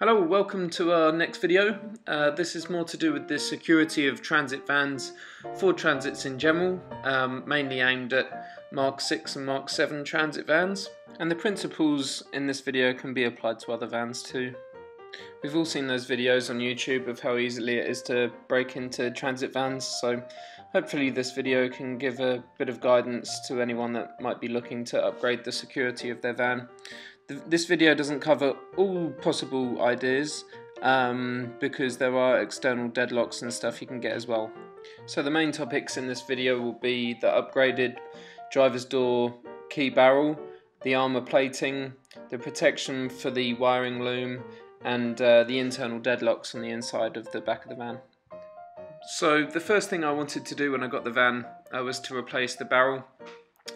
Hello, welcome to our next video. Uh, this is more to do with the security of transit vans for transits in general, um, mainly aimed at Mark 6 and Mark 7 transit vans. And the principles in this video can be applied to other vans too. We've all seen those videos on YouTube of how easily it is to break into transit vans, so hopefully this video can give a bit of guidance to anyone that might be looking to upgrade the security of their van this video doesn't cover all possible ideas um, because there are external deadlocks and stuff you can get as well. So the main topics in this video will be the upgraded driver's door key barrel, the armour plating, the protection for the wiring loom and uh, the internal deadlocks on the inside of the back of the van. So the first thing I wanted to do when I got the van uh, was to replace the barrel.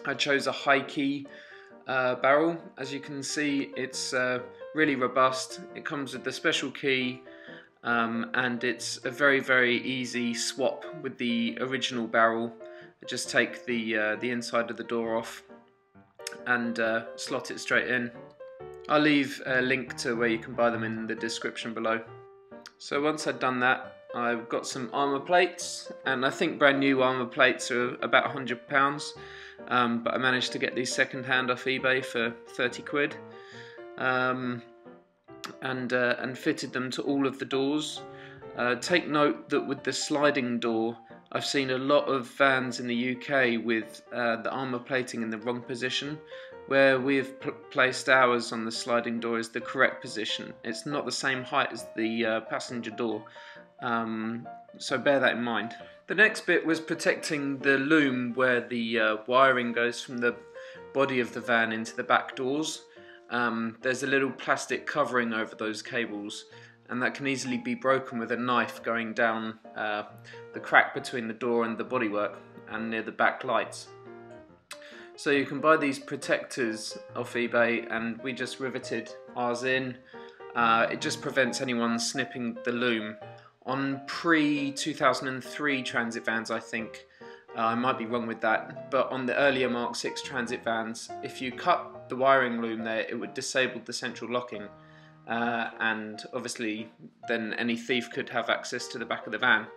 I chose a Hykee uh, barrel. As you can see, it's uh, really robust. It comes with the special key um, and it's a very, very easy swap with the original barrel. Just take the, uh, the inside of the door off and uh, slot it straight in. I'll leave a link to where you can buy them in the description below. So once I've done that, I've got some armour plates, and I think brand new armour plates are about £100 um, but I managed to get these second hand off eBay for 30 quid um, and, uh, and fitted them to all of the doors. Uh, take note that with the sliding door, I've seen a lot of vans in the UK with uh, the armour plating in the wrong position. Where we've placed ours on the sliding door is the correct position. It's not the same height as the uh, passenger door, um, so bear that in mind. The next bit was protecting the loom where the uh, wiring goes from the body of the van into the back doors. Um, there's a little plastic covering over those cables and that can easily be broken with a knife going down uh, the crack between the door and the bodywork and near the back lights. So you can buy these protectors off eBay and we just riveted ours in. Uh, it just prevents anyone snipping the loom on pre 2003 transit vans, I think. Uh, I might be wrong with that, but on the earlier Mark 6 transit vans, if you cut the wiring loom there, it would disable the central locking. Uh, and obviously, then any thief could have access to the back of the van.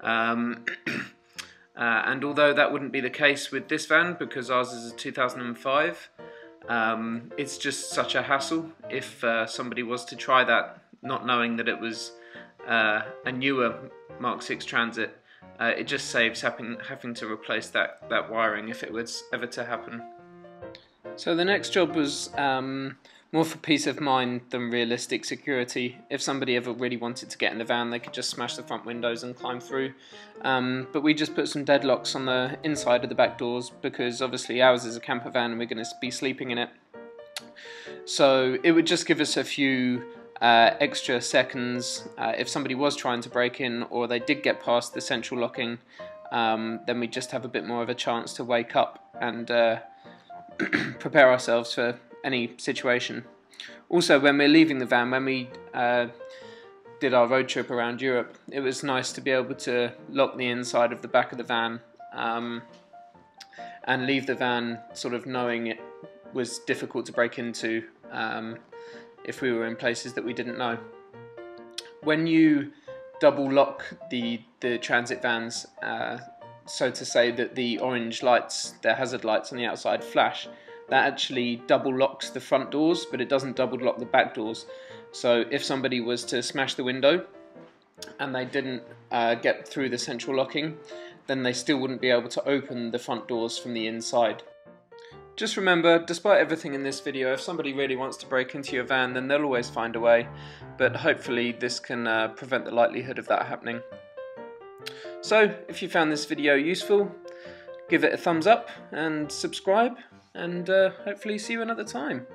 Um, uh, and although that wouldn't be the case with this van because ours is a 2005, um, it's just such a hassle if uh, somebody was to try that, not knowing that it was uh, a newer Mark 6 Transit, uh, it just saves having, having to replace that, that wiring if it was ever to happen. So the next job was um, more for peace of mind than realistic security. If somebody ever really wanted to get in the van, they could just smash the front windows and climb through. Um, but we just put some deadlocks on the inside of the back doors because obviously ours is a camper van and we're going to be sleeping in it. So it would just give us a few uh, extra seconds uh, if somebody was trying to break in or they did get past the central locking um, then we just have a bit more of a chance to wake up and uh, prepare ourselves for any situation. Also when we're leaving the van, when we uh, did our road trip around Europe, it was nice to be able to lock the inside of the back of the van um, and leave the van sort of knowing it was difficult to break into um, if we were in places that we didn't know. When you double lock the, the transit vans, uh, so to say that the orange lights, the hazard lights on the outside flash, that actually double locks the front doors, but it doesn't double lock the back doors. So if somebody was to smash the window and they didn't uh, get through the central locking, then they still wouldn't be able to open the front doors from the inside. Just remember, despite everything in this video, if somebody really wants to break into your van, then they'll always find a way, but hopefully this can uh, prevent the likelihood of that happening. So, if you found this video useful, give it a thumbs up and subscribe, and uh, hopefully see you another time.